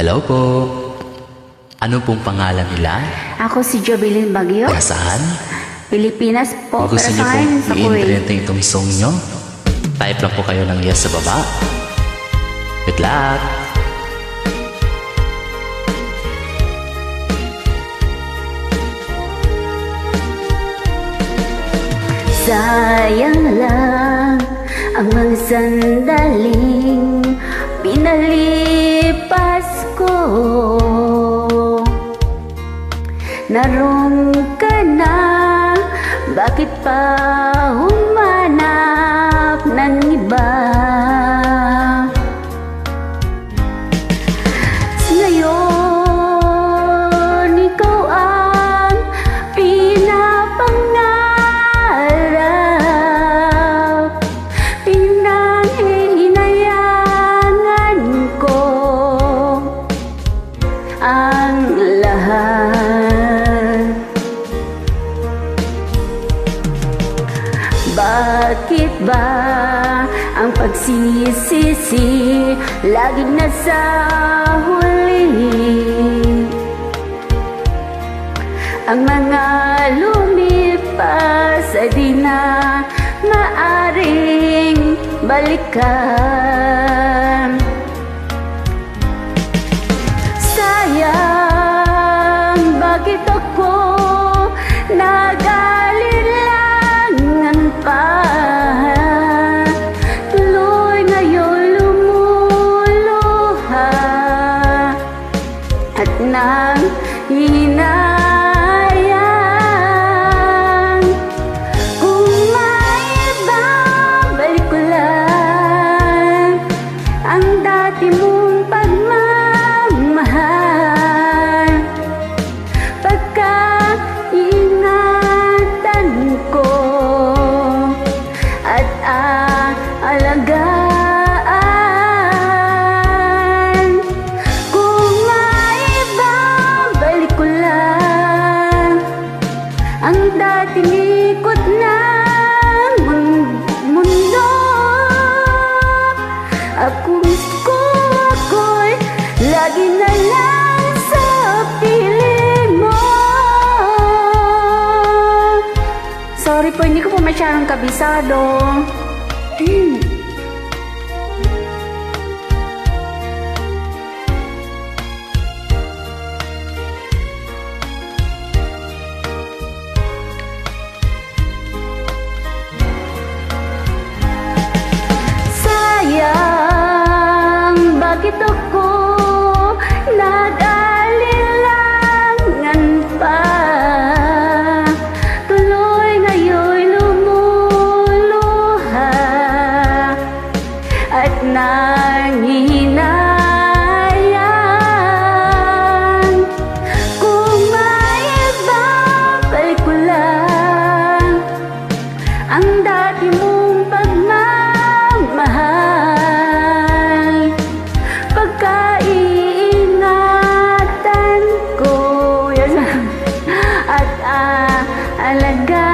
Hello po. Ano pong pangalan nila? Ako si Jovelyn Bagyo, Taga saan? Pilipinas po, Kung gusto pero niyo pong sa Kuwait. i-implement itong song nyo, type lang po kayo ng yes sa baba. Good luck! Sayang lang ang mga sandaling pinalipas ko Narong ka na, bakit pa humanap ng iba? Bakit ba ang pagsisisi laging nasa huli? Ang mga lumipas ay di na maaring balikan Sayang, bakit ako nag-alilangan po, hindi ko po masyadong kabisado. Hmm. alagay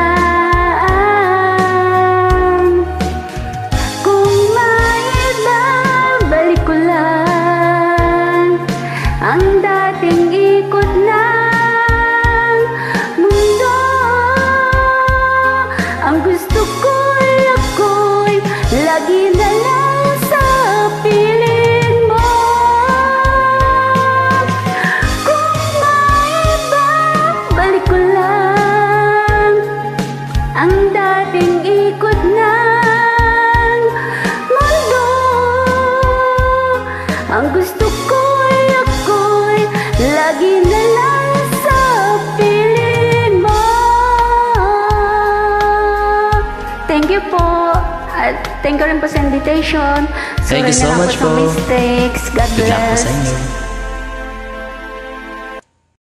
Ang dating ikot ng mundo Ang gusto ko'y ako'y lagi na lang sa piling mo Thank you po. At thank you rin po sa invitation. Thank you Sorry so much po mistakes. God Good luck po bless. sa inyo.